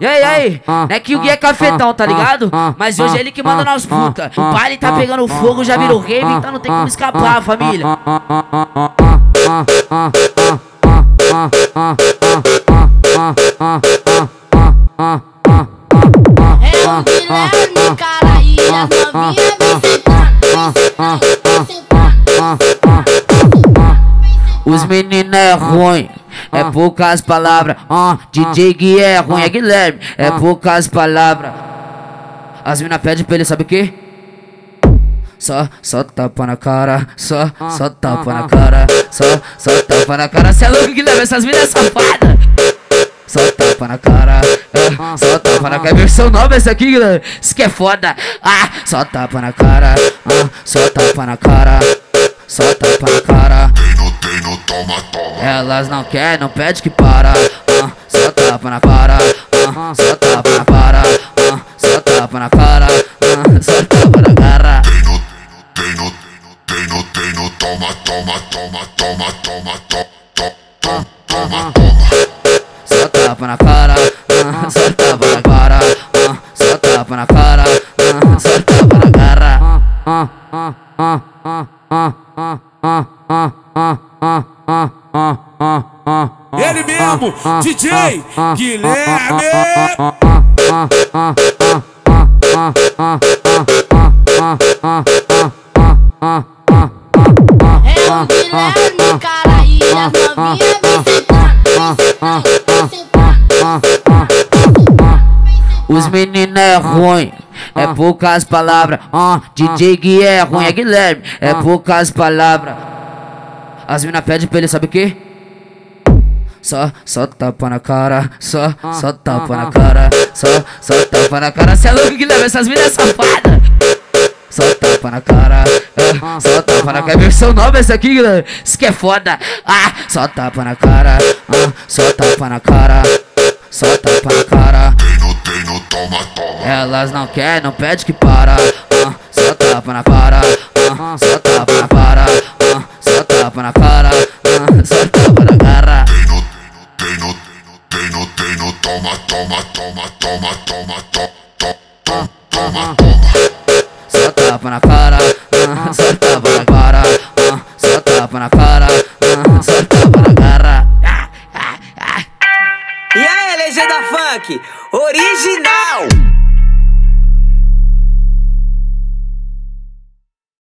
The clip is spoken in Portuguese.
E aí, aí, é que o Gui é cafetão, tá ligado? Mas hoje é ele que manda nas puta. O baile tá pegando fogo, já virou rave, então não tem como escapar, família. É o Guilherme, cara, e as novinhas vem sentando, vem sentando, vem sentando. Os meninos é ruim, é poucas palavras. Ah, DJ Gui é ruim, é Guilherme, é poucas palavras. As mina pedem pra ele, sabe o quê? Só, só tapa na cara, só, só tapa na cara, só, só tapa na cara. Cê é louco, Guilherme, essas minas é safada. Só tapa na cara, ah, só tapa na cara. Versão nova essa aqui, Guilherme. Isso que é foda. Ah, só tapa na cara, ah, só tapa na cara, só tapa na cara. Elas não querem, não pede que para. Ah, só tapa na cara, ah, só tapa na cara, ah, só tapa na cara, ah, só tapa na cara. Tem no, tem no, tem no, toma, toma, toma, toma, toma, toma, toma, toma, toma. Só tapa na cara, ah, só tapa na cara, ah, só tapa na cara, ah, só tapa na cara. Ele mesmo, DJ Guilherme. É o Guilherme, cara, e as novinhas vem sentando, vem sentando, vem sentando. Os meninos é ruim, é poucas palavras. Ah, DJ Gui é ruim, é Guilherme, é poucas palavras. As mina pedem pra ele, sabe o quê? Só, só tapa na cara, só, só tapa na cara, só, só tapa na cara. Cê é louco, Guilherme, essas minas é safada. Só tapa na cara, ah, só tapa na cara. Versão nova essa aqui, Guilherme. Isso que é foda. Ah, só tapa na cara, ah, só tapa na cara, só tapa na cara. Toma, toma. Elas não querem, não pede que para. Ah, só tapa na cara, tapa na cara, ah, só tapa na cara. tenho, tenho, tenho, tenho, toma, toma, toma, toma, toma, toma, toma, toma, toma. Só tapa na cara, ah, ah, só tapa na cara, só tapa na cara, ah, só tapa na garra. E aí, legenda funk, original.